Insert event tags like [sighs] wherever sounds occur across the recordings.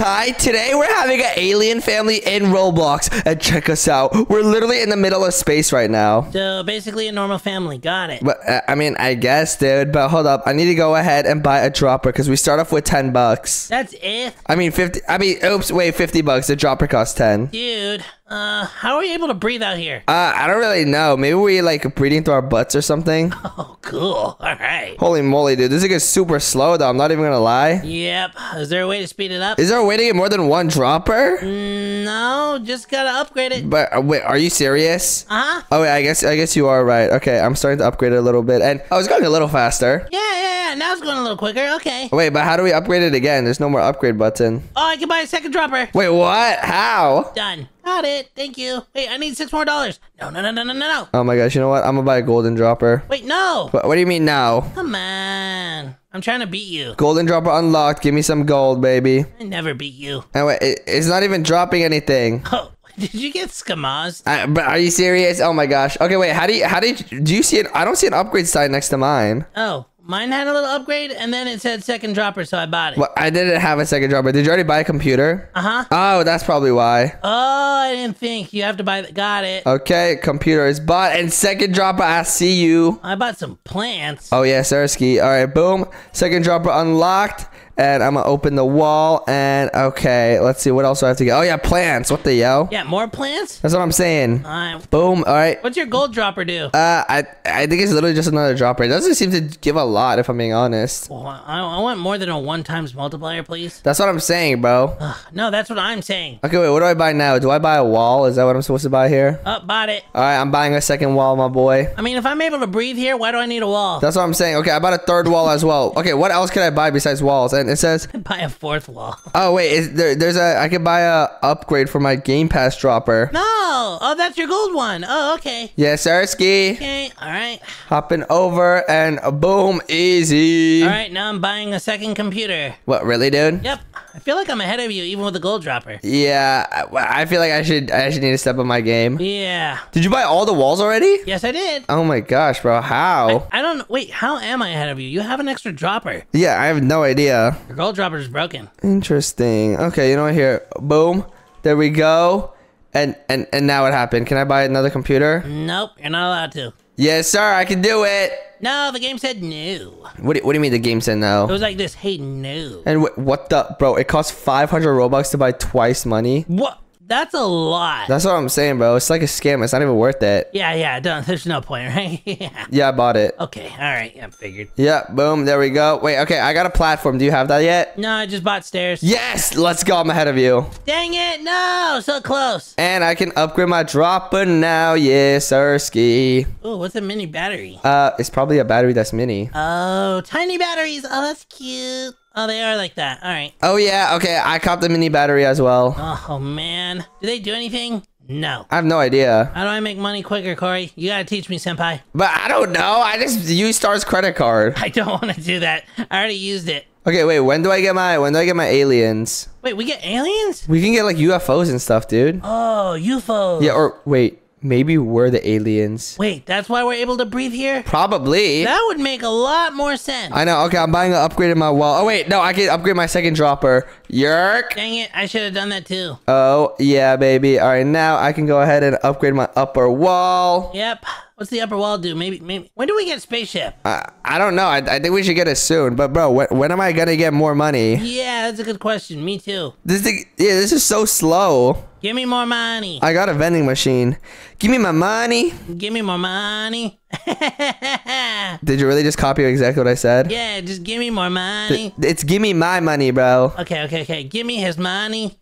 Kai? Today we're having an alien family in Roblox. And check us out. We're literally in the middle of space right now. So basically a normal family. Got it. But uh, I mean, I guess, dude. But hold up. I need to go ahead and buy a dropper because we start off with 10 bucks. That's it. I mean, 50. I mean, oops, wait, 50 bucks. The dropper costs 10. Dude, uh, how are you able to breathe out here? Uh, I don't really know. Maybe we like breathing through our butts or something. [laughs] Oh, cool. All right. Holy moly, dude. This is like super slow though. I'm not even gonna lie. Yep. Is there a way to speed it up? Is there a way to get more than one dropper? no, just gotta upgrade it. But uh, wait, are you serious? Uh huh. Oh wait, I guess I guess you are right. Okay, I'm starting to upgrade it a little bit, and I was going a little faster. Yeah, yeah. Now it's going a little quicker. Okay. Wait, but how do we upgrade it again? There's no more upgrade button. Oh, I can buy a second dropper. Wait, what? How? Done. Got it. Thank you. Wait, I need six more dollars. No, no, no, no, no, no, no. Oh my gosh, you know what? I'm gonna buy a golden dropper. Wait, no. What, what do you mean now? Come on. I'm trying to beat you. Golden dropper unlocked. Give me some gold, baby. I never beat you. And wait, it, it's not even dropping anything. [laughs] Oh, did you get skamazed? I, but are you serious? Oh my gosh. Okay, wait. How do you? How did? You, do you see it? I don't see an upgrade sign next to mine. Oh, mine had a little upgrade, and then it said second dropper, so I bought it. Well, I didn't have a second dropper. Did you already buy a computer? Uh huh. Oh, that's probably why. Oh, I didn't think you have to buy. The- got it. Okay, computer is bought. And second dropper, I see you. I bought some plants. Oh, yeah, Sarsky. All right, boom. Second dropper unlocked. And I'm to open the wall. And okay, let's see. What else do I have to get? Oh, yeah, plants. What the yo? Yeah, more plants. That's what I'm saying. Uh, Boom. All right. what's your gold dropper do? Uh, I I think it's literally just another dropper. It doesn't seem to give a lot, if I'm being honest. Oh, I, I want more than a one times multiplier, please. That's what I'm saying, bro. No, that's what I'm saying. Okay, wait. What do I buy now? Do I buy a wall? Is that what I'm supposed to buy here? Oh, bought it. All right, I'm buying a second wall, my boy. I mean, if I'm able to breathe here, why do I need a wall? That's what I'm saying. Okay, I bought a third wall as well. Okay, what else can I buy besides walls? And it says, [laughs] Buy a fourth wall. oh wait, is there, there's a I could buy a upgrade for my Game Pass dropper. No. Oh, that's your gold one. Oh, okay. Yeah, Sarsky. Okay. All right. Hopping over and boom, easy. All right. Now I'm buying a second computer. What really, dude? Yep. I feel like I'm ahead of you, even with the gold dropper. Yeah, I, I feel like I should I should need to step up my game. Yeah. Did you buy all the walls already? Yes, I did. Oh my gosh, bro, how? I don't. Wait. How am I ahead of you? You have an extra dropper. Yeah, I have no idea. Your gold dropper is broken. Interesting. Okay, you know what? Here, boom. There we go. And and and now what happened? Can I buy another computer? Nope. You're not allowed to. Yes, sir. I can do it. No, the game said no. What do, what do you mean the game said no? It was like this. Hey, no. And wh- what the bro? It costs 500 robux to buy twice money. What? That's a lot. That's what I'm saying, bro. It's like a scam. It's not even worth it. yeah, yeah. Don't. There's no point, right? [laughs] yeah. Yeah, I bought it. Okay. All right. Yeah, figured. Yeah, boom. There we go. Wait, okay. I got a platform. Do you have that yet? No, I just bought stairs. Yes. Let's go. I'm ahead of you. Dang it! No, so close. And I can upgrade my dropper now. Yes, Sirski. Oh, what's a mini battery? Uh, it's probably a battery that's mini. Oh, tiny batteries. Oh, that's cute. Oh, they are like that. All right. Oh yeah. Okay. I caught the mini battery as well. Oh man, do they do anything? No. I have no idea. How do I make money quicker, Kory? You gotta teach me, senpai. But I don't know. I just used Star's credit card. [laughs] I don't want to do that. I already used it. Okay, wait. When do I get my when do I get my aliens? Wait, we get aliens? We can get like UFOs and stuff, dude. Oh, UFOs. Yeah, or wait, maybe we're the aliens. Wait, that's why we're able to breathe here? Probably. That would make a lot more sense. I know. Okay, I'm buying an upgrade in my wall. Oh wait, no, I can upgrade my second dropper. Yerk. Dang it, I should have done that too. Oh yeah, baby. All right, now I can go ahead and upgrade my upper wall. Yep. What's the upper wall do? Maybe, maybe. When do we get spaceship? I, I don't know. I, I think we should get it soon. But bro, when, when am I gonna get more money? Yeah, that's a good question. Me too. This thing, yeah, this is so slow. Give me more money. I got a vending machine. Give me my money. Give me more money. [laughs] Did you really just copy exactly what I said? yeah, just give me more money. It's give me my money, bro. Okay, okay, okay. Give me his money.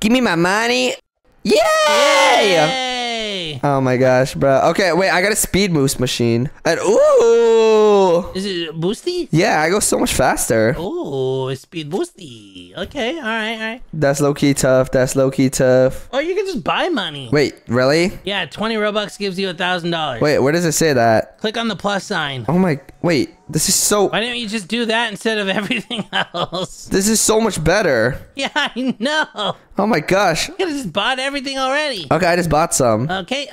Give me my money. Yay! Yay! Oh my gosh, bro. Okay, wait, I got a speed boost machine. And ooh! Is it boosty? Yeah, I go so much faster. Oh, it's speed boosty. Okay, all right, all right. That's low key tough. That's low key tough. Oh, you can just buy money. Wait, really? Yeah, 20 Robux gives you a $1,000. Wait, where does it say that? Click on the plus sign. Oh my, wait, this is so, Why didn't you just do that instead of [laughs] everything else? this is so much better. Yeah, I know. Oh my gosh. I just bought everything already. Okay, I just bought some. Okay,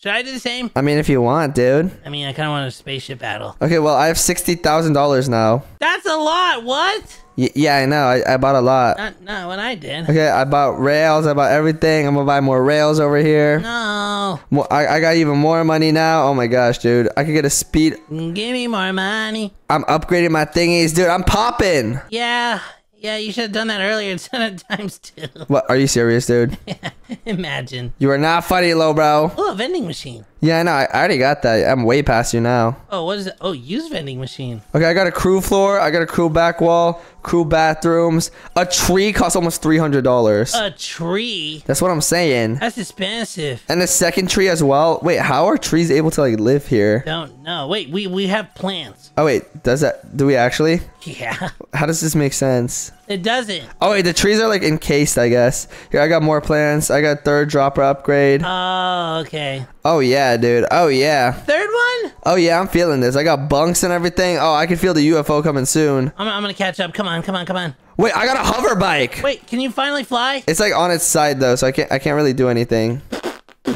should I do the same? I mean, if you want, dude. I mean, I kind of want a spaceship battle. Okay, well, I have $60,000 now. That's a lot. What? Y- yeah, I know. I, I bought a lot. Not, not what I did. Okay, I bought rails. I bought everything. I'm gonna buy more rails over here. No. Mo- I, I got even more money now. Oh my gosh, dude. I could get a speed. Give me more money. I'm upgrading my thingies, dude. I'm popping. Yeah. Yeah, you should have done that earlier instead of times two. What? Are you serious, dude? [laughs] Imagine. You are not funny, low bro. Oh, a vending machine. Yeah, I know. I, already got that. I'm way past you now. Oh, what is it? Oh, use vending machine. Okay, I got a crew floor. I got a crew back wall. Crew bathrooms. A tree costs almost three hundred dollars. A tree. That's what I'm saying. That's expensive. And the second tree as well. Wait, how are trees able to like live here? Don't know. Wait, we we have plants. Oh wait, does that? Do we actually? [laughs] Yeah, How does this make sense? It doesn't. Oh wait, the trees are like encased, I guess. Here, I got more plants. I got third dropper upgrade. Oh, okay. Oh yeah, dude. Oh yeah. Third one. Oh yeah, I'm feeling this. I got bunks and everything. Oh, I can feel the UFO coming soon. I'm, I'm gonna catch up. Come on, come on, come on. Wait, I got a hover bike. Wait, can you finally fly? It's like on its side though, so I can't I can't really do anything. [laughs]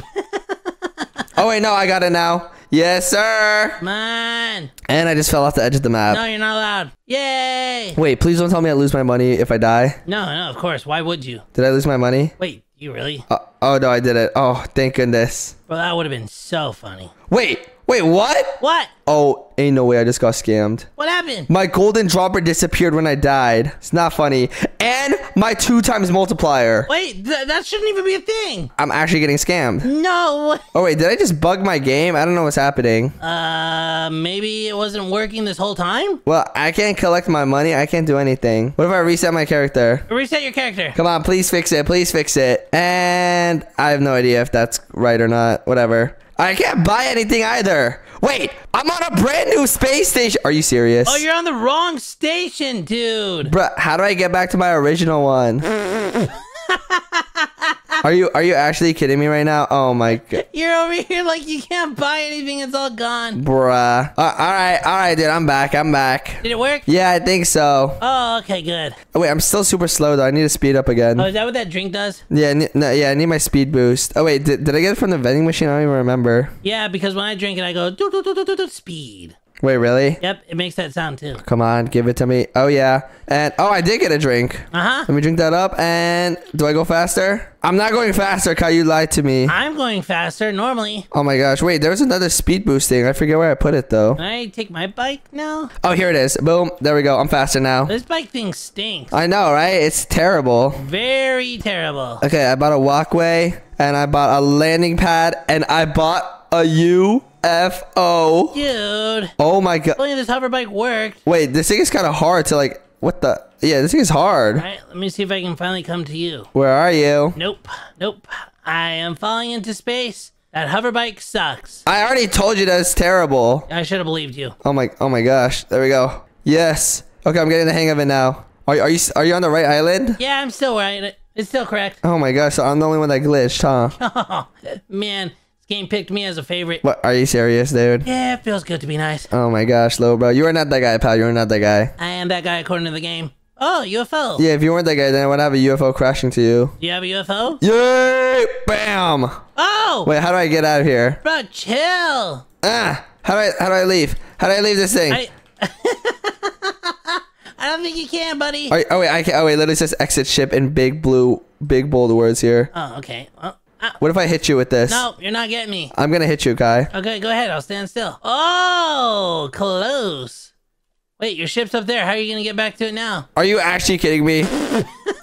oh wait, no, I got it now. Yes, sir. On. And I just fell off the edge of the map. No, you're not allowed. Yay. Wait, please don't tell me I lose my money if I die. No, no, of course. Why would you? Did I lose my money? Wait, you really? Uh, oh no, I did it. Oh, thank goodness. Well, that would have been so funny. Wait, wait, what? What? Oh, ain't no way I just got scammed. What happened? My golden dropper disappeared when I died. It's not funny. And my two times multiplier. Wait, th- that shouldn't even be a thing. I'm actually getting scammed. No. Oh wait, did I just bug my game? I don't know what's happening. Uh, maybe it wasn't working this whole time? Well, I can't collect my money. I can't do anything. What if I reset my character? Reset your character. Come on, please fix it. Please fix it. And I have no idea if that's right or not. Whatever. I can't buy anything either. Wait, I'm on a brand new space station. Are you serious? Oh, you're on the wrong station, dude. Bruh, how do I get back to my original one? [laughs] are you are you actually kidding me right now? Oh my god. [laughs] You're over here like you can't buy anything. It's all gone. Bruh. Uh, all right, all right, dude. I'm back. I'm back. Did it work? Yeah, I think so. Oh, okay, good. Oh, wait, I'm still super slow though. I need to speed up again. Oh, is that what that drink does? Yeah, no, yeah, I need my speed boost. Oh wait, did, did I get it from the vending machine? I don't even remember. Yeah, because when I drink it, I go do do do do do speed. Wait, really? Yep, it makes that sound too. Come on, give it to me. Oh yeah, and oh, I did get a drink. Uh huh. Let me drink that up. And do I go faster? I'm not going faster, Kai. You lied to me. I'm going faster normally. Oh my gosh. Wait, there was another speed boost thing. I forget where I put it though. Can I take my bike now? Oh, here it is. Boom. There we go. I'm faster now. This bike thing stinks. I know, right? It's terrible. Very terrible. Okay, I bought a walkway and I bought a landing pad and I bought a UFO. Dude, Oh my god. only this hover bike worked. Wait, this thing is kind of hard to like. What the? Yeah, this thing is hard. All right, let me see if I can finally come to you. Where are you? Nope, nope. I am falling into space. That hover bike sucks. I already told you that it's terrible. I should have believed you. Oh my. Oh my gosh. There we go. Yes. Okay, I'm getting the hang of it now. Are, are you are you on the right island? Yeah, I'm still right. It's still correct. Oh my gosh, so I'm the only one that glitched, huh? Oh, [laughs] Man, this game picked me as a favorite. What? Are you serious, dude? Yeah, it feels good to be nice. Oh my gosh, low bro, you are not that guy, pal. You are not that guy. I am that guy according to the game. Oh, UFO. Yeah, if you weren't that guy, then I would have a UFO crashing to you. Do you have a UFO? Yay! Bam! Oh, Wait, how do I get out of here? bro, chill. Ah! How do I how do I leave? How do I leave this thing? I. [laughs] I don't think you can, buddy. Are- oh wait, I can, oh wait, literally says exit ship in big blue, big bold words here. Oh, okay. Oh, ah, What if I hit you with this? no, you're not getting me. I'm gonna hit you, guy. Okay, go ahead. I'll stand still. Oh, close. Wait, your ship's up there. How are you gonna get back to it now? Are you actually kidding me? [laughs]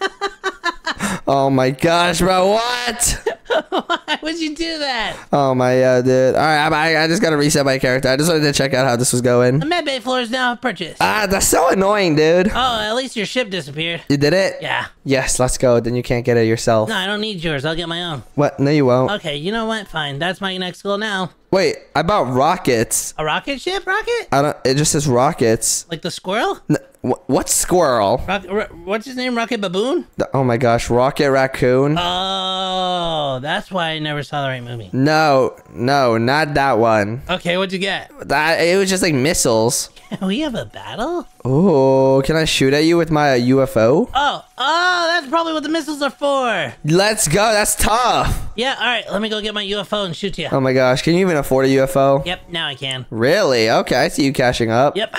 oh my gosh, bro! What? [laughs] Why would you do that? Oh my god, dude. All right, I, I just gotta reset my character. I just wanted to check out how this was going. The medbay floor is now purchased. Ah, that's so annoying, dude. Oh, at least your ship disappeared. You did it? Yeah. Yes, let's go. Then you can't get it yourself. No, I don't need yours. I'll get my own. What? No, you won't. Okay, you know what? Fine. That's my next goal now. Wait, I bought rockets. A rocket ship? Rocket? I don't. It just says rockets. Like the squirrel? N- wh- what squirrel? Rock, what's his name? Rocket Baboon? Oh my gosh, rocket raccoon. Oh, that's why I never saw the right movie. No, no, not that one. Okay, what'd you get? That it was just like missiles. Can we have a battle? Oh, can I shoot at you with my UFO? Oh, oh, that's probably what the missiles are for. Let's go. That's tough. Yeah, all right, let me go get my UFO and shoot you. Oh my gosh, can you even afford a UFO? Yep, now I can. Really? Okay, I see you cashing up. Yep.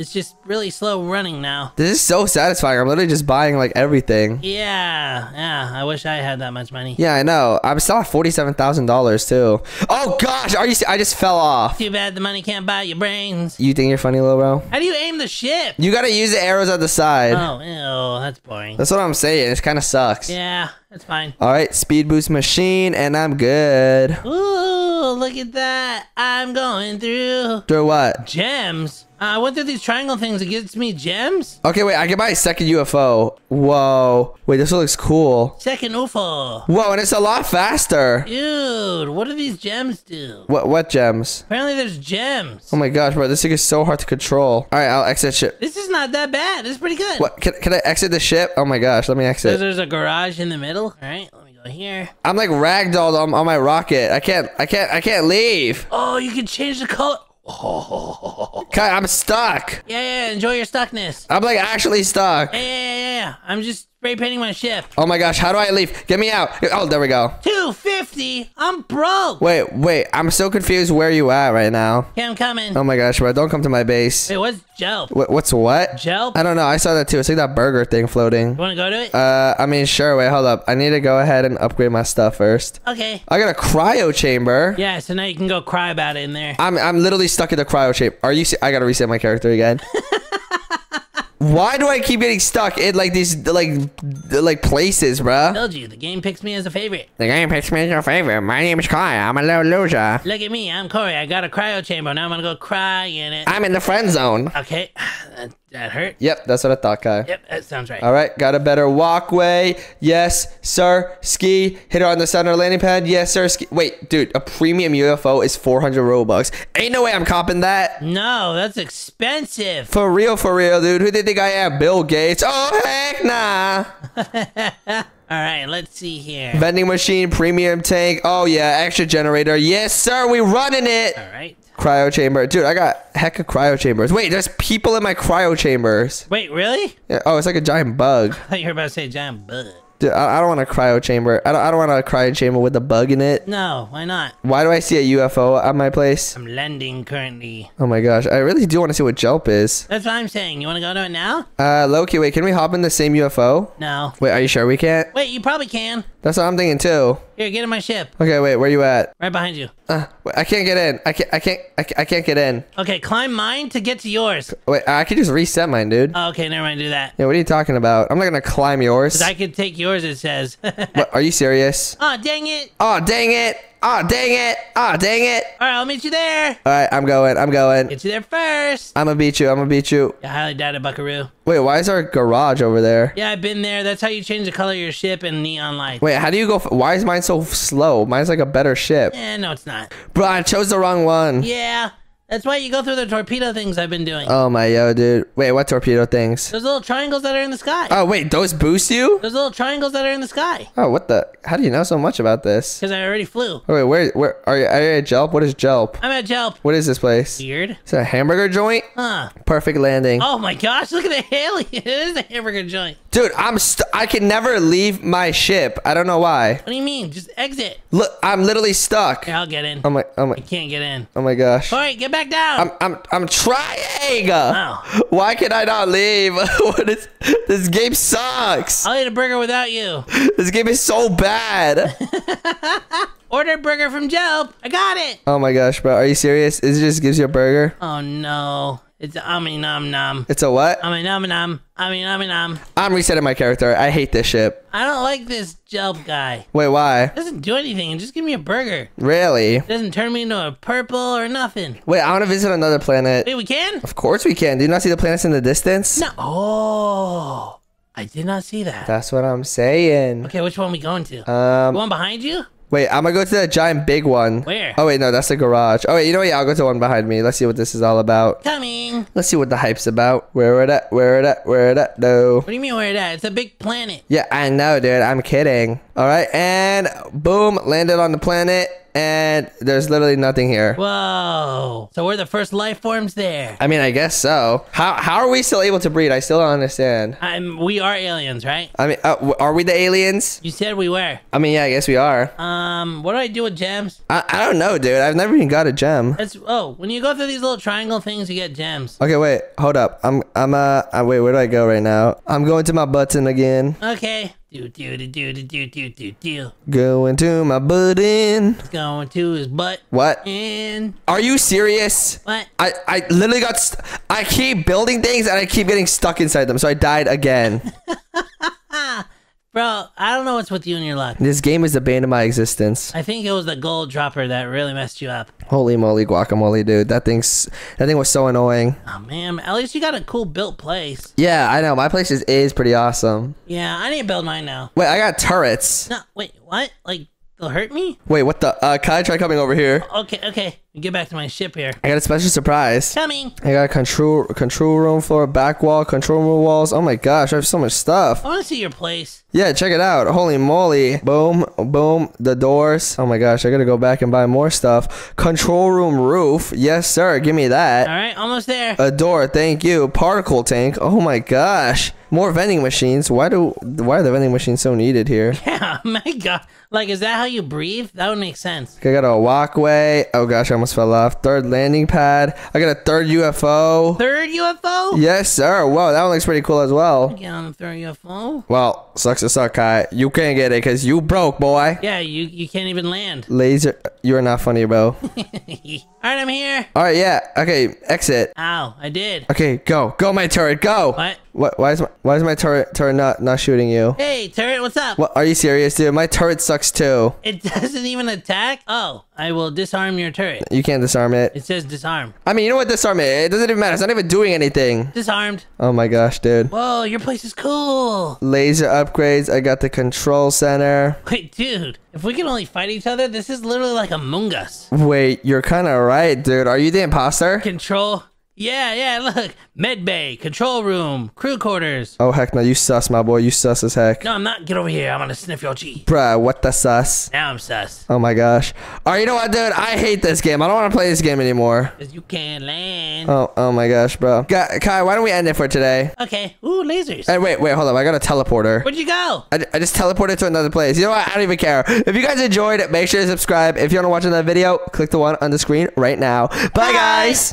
It's just really slow running now. This is so satisfying. I'm literally just buying like everything. Yeah, yeah. I wish I had that much money. Yeah, I know. I'm still at forty-seven thousand dollars too. Oh gosh, are you? I just fell off. Too bad the money can't buy your brains. You think you're funny, little bro? How do you aim the ship? You gotta use the arrows at the side. Oh, ew, that's boring. That's what I'm saying. It kind of sucks. Yeah, that's fine. All right, speed boost machine, and I'm good. Ooh, look at that. I'm going through Through what? gems. Uh, I went through these triangle things. It gives me gems. Okay, wait. I can buy a second UFO. Whoa. Wait, this looks cool. Second UFO. Whoa, and it's a lot faster. Dude, what do these gems do? What? What gems? Apparently there's gems. Oh my gosh, bro, this thing is so hard to control. All right, I'll exit ship. This is not that bad. This is pretty good. What? Can, can I exit the ship? Oh my gosh, let me exit. there's a garage in the middle. All right, let me go here. I'm like ragdolled on, on my rocket. I can't. I can't. I can't leave. Oh, you can change the color. [laughs] Okay, I'm stuck. Yeah, yeah, enjoy your stuckness. I'm like actually stuck. Yeah, yeah, yeah, yeah. I'm just spray painting my ship. Oh my gosh, how do I leave? Get me out. Oh, there we go. 250? I'm broke. Wait, wait. I'm so confused where you at right now. Okay, I'm coming. Oh my gosh, bro, don't come to my base. Wait, what's Jelp? What, what's what? Jelp? I don't know. I saw that too. It's like that burger thing floating. You want to go to it? Uh, I mean, sure. Wait, hold up. I need to go ahead and upgrade my stuff first. okay. I got a cryo chamber. Yeah, so now you can go cry about it in there. I'm I'm literally stuck in the cryo chamber. Are you? I gotta reset my character again. [laughs] Why do I keep getting stuck in like these like like places, bruh? told you, the game picks me as a favorite. The game picks me as your favorite. My name is Kai. I'm a little loser. Look at me, I'm Kory. I got a cryo chamber. Now I'm gonna go cry in it. I'm in the friend zone. Okay, [sighs] that, hurt. Yep, that's what I thought, Kai. Yep, that sounds right. All right, got a better walkway. Yes, sir. Ski. Hit it on the center landing pad. Yes, sir. Ski. Wait, dude, a premium UFO is 400 Robux. Ain't no way I'm copping that. No, that's expensive. For real, for real, dude. Who do you think I am? Bill Gates? Oh, heck nah. [laughs] All right, let's see here. Vending machine, premium tank. Oh, yeah, extra generator. Yes, sir. We running it. All right. Cryo chamber. Dude, I got heck of cryo chambers. Wait, there's people in my cryo chambers. Wait, really? Yeah, oh, it's like a giant bug. [laughs] I thought you were about to say giant bug. Dude, I, I don't want a cryo chamber. I don't, I don't want a cryo chamber with a bug in it. No, why not? Why do I see a UFO at my place? I'm landing currently. Oh my gosh, I really do want to see what Jelp is. That's what I'm saying. You want to go to it now? Uh, Loki, wait, can we hop in the same UFO? No. Wait, are you sure we can't? Wait, you probably can. That's what I'm thinking too. Here, get in my ship. Okay, wait, where you at? Right behind you. Uh, wait, I can't get in. I can't. I can't. I can't, I can't get in. Okay, climb mine to get to yours. Wait, I can just reset mine, dude. Oh, okay, never mind. Do that. Yeah, what are you talking about? I'm not gonna climb yours. 'Cause I could take yours, it says. [laughs] What, are you serious? oh, dang it. Oh, dang it! Oh, dang it! Oh, dang it! All right, I'll meet you there. All right, I'm going. I'm going. Get you there first. I'm gonna beat you. I'm gonna beat you. Yeah, highly doubt it, Buckaroo. Wait, why is our garage over there? Yeah, I've been there. That's how you change the color of your ship in neon lights. Wait, how do you go? F- why is mine so slow? Mine's like a better ship. Eh, no, it's not. Bro, I chose the wrong one. Yeah, that's why you go through the torpedo things I've been doing. Oh my yo, dude. Wait, what torpedo things? Those little triangles that are in the sky. Oh wait, those boost you? Those little triangles that are in the sky. Oh, what the? How do you know so much about this? Because I already flew. Oh, wait, where, where are you? Are you at Jelp? What is Jelp? I'm at Jelp. What is this place? Weird. Is it a hamburger joint? Huh. Perfect landing. Oh my gosh, look at the [laughs] alien. It is a hamburger joint. Dude, I'm st- I can never leave my ship. I don't know why. What do you mean? Just exit. Look, I'm literally stuck. I'll get in. Oh my, oh my, I can't get in. oh my gosh. All right, get back down. I'm, I'm, I'm trying. Oh. [laughs] Why can I not leave? [laughs] what is, this game sucks. I'll eat a burger without you. [laughs] This game is so bad. Order burger from Jelp. I got it. Oh my gosh, bro. Are you serious? It just gives you a burger? Oh no. It's ummy num num. It's a what? Ummy num num. Ummy num num. I'm resetting my character. I hate this ship. I don't like this Jelp guy. Wait, why? It doesn't do anything. Just give me a burger. Really? doesn't turn me into a purple or nothing. Wait, I want to visit another planet. Wait, we can? Of course we can. Do you not see the planets in the distance? No. Oh, I did not see that. That's what I'm saying. Okay, which one we going to? the Um, one behind you? Wait, I'm gonna go to that giant big one. Where? Oh wait, no, that's the garage. Oh wait, you know what? Yeah, I'll go to the one behind me. Let's see what this is all about. Coming. Let's see what the hype's about. Where it at? Where it at? Where it at? No. What do you mean where it at? It's a big planet. Yeah, I know, dude. I'm kidding. All right, and boom, landed on the planet. And there's literally nothing here. Whoa. So we're the first life forms there. I mean, I guess so. How how are we still able to breed? I still don't understand. I'm, we are aliens, right? I mean, uh, are we the aliens? You said we were. I mean, yeah, I guess we are. Um, what do I do with gems? I, I don't know, dude. I've never even got a gem. It's oh, when you go through these little triangle things, you get gems. Okay, wait, hold up. I'm I'm uh, uh wait, where do I go right now? I'm going to my button again. Okay. Do do do do do do do do. Going to my butt in. It's going to his butt. What? In. Are you serious? What? I I literally got. I keep building things and I keep getting stuck inside them, so I died again. [laughs] Bro, I don't know what's with you and your luck. this game is the bane of my existence. I think it was the gold dropper that really messed you up. Holy moly, guacamole, dude! That thing's that thing was so annoying. Oh man, at least you got a cool built place. Yeah, I know. My place is, is pretty awesome. Yeah, I need to build mine now. Wait, I got turrets. No, wait, what? Like they'll hurt me? Wait, what the? Uh, can I try coming over here? Okay, okay. Get back to my ship here. I got a special surprise. Coming. I got a control control room floor, back wall, control room walls. Oh my gosh, I have so much stuff. I want to see your place. Yeah, check it out. Holy moly. Boom, boom, the doors. Oh my gosh, I gotta go back and buy more stuff. Control room roof. Yes, sir. Give me that. All right, almost there. A door, thank you. Particle tank. Oh my gosh. More vending machines. Why do why are the vending machines so needed here? [laughs] Yeah, my god. Like, is that how you breathe? That would make sense. I got a walkway. Oh gosh, I almost fell off. Third landing pad. I got a third UFO. Third UFO? Yes, sir. Whoa, that one looks pretty cool as well. Get on the third UFO. Well, sucks to suck, Kai. You can't get it because you broke, boy. Yeah, you you can't even land. Laser. You're not funny, bro. [laughs] All right, I'm here. All right, yeah. Okay, exit. Ow, I did. Okay, go. Go, my turret. Go. What? What? Why is my Why is my turret turret not not shooting you? Hey, turret, what's up? What? Are you serious, dude? My turret sucks too. It [laughs] doesn't even attack? Oh, I will disarm your turret. You can't disarm it. It says disarm. I mean, you know what? Disarm it. It doesn't even matter. It's not even doing anything. Disarmed. Oh my gosh, dude. Whoa, your place is cool. Laser upgrades. I got the control center. [laughs] Wait, dude, if we can only fight each other, this is literally like Among Us. Wait, you're kind of right, dude. Are you the imposter? Control. Yeah, yeah, look. Med bay, control room, crew quarters. Oh heck no, you sus, my boy. You sus as heck. No, I'm not. Get over here. I'm gonna sniff your G. Bruh, what the sus? Now I'm sus. Oh my gosh. All right, you know what, dude? I hate this game. I don't want to play this game anymore. Because you can't land. Oh, oh my gosh, bro. Guy, Kai, why don't we end it for today? Okay. Ooh, lasers. Hey, wait, wait, hold up. I got a teleporter. Where'd you go? I, I just teleported to another place. You know what? I don't even care. If you guys enjoyed, make sure to subscribe. If you want to watch another video, click the one on the screen right now. Bye, Bye. guys.